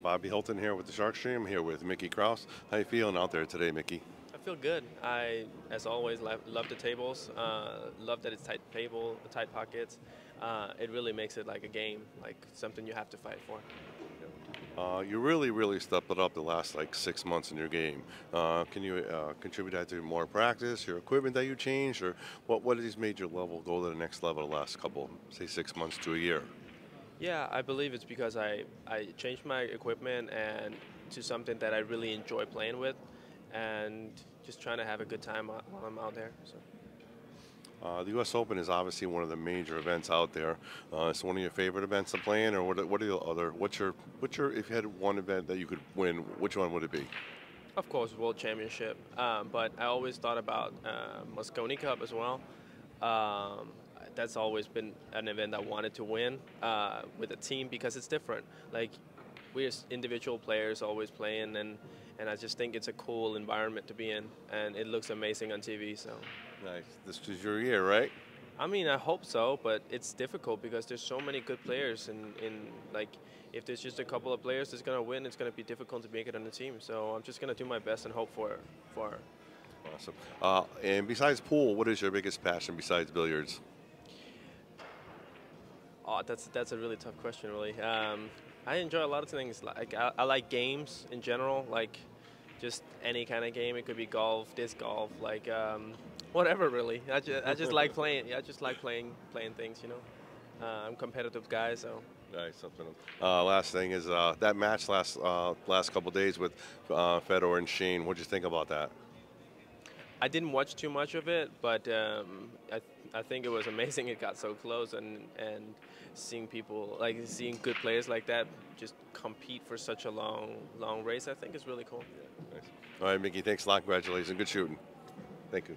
Bobby Hilton here with the Sharkstream. here with Mickey Krause. How you feeling out there today, Mickey? I feel good. I, as always, love the tables. Uh, love that it's tight table, tight pockets. Uh, it really makes it like a game, like something you have to fight for. Uh, you really, really stepped it up the last like six months in your game. Uh, can you uh, contribute that to more practice, your equipment that you changed, or what? What has made your level go to the next level the last couple, say, six months to a year? Yeah, I believe it's because I, I changed my equipment and to something that I really enjoy playing with and just trying to have a good time while I'm out there. So. Uh, the U.S. Open is obviously one of the major events out there. Uh, it's one of your favorite events to play in, or what? What are the other? What's your? What's your? If you had one event that you could win, which one would it be? Of course, World Championship. Um, but I always thought about uh, Mosconi Cup as well. Um, that's always been an event I wanted to win uh, with a team because it's different. Like we're individual players always playing, and and I just think it's a cool environment to be in, and it looks amazing on TV. So nice. This is your year, right? I mean, I hope so, but it's difficult because there's so many good players, and in, in like if there's just a couple of players that's gonna win, it's gonna be difficult to make it on the team. So I'm just gonna do my best and hope for for. Awesome. Uh, and besides pool, what is your biggest passion besides billiards? Oh, that's that's a really tough question, really. Um, I enjoy a lot of things. Like I, I, like games in general, like just any kind of game. It could be golf, disc golf, like um, whatever, really. I just, I just like playing. I just like playing playing things. You know, uh, I'm a competitive guy, so. Nice, something. Uh, last thing is uh, that match last uh, last couple days with uh, Federer and Shane. What'd you think about that? I didn't watch too much of it, but um, I, I think it was amazing. It got so close, and and seeing people like seeing good players like that just compete for such a long long race, I think is really cool. Yeah, nice. All right, Mickey. Thanks a lot. Congratulations. Good shooting. Thank you.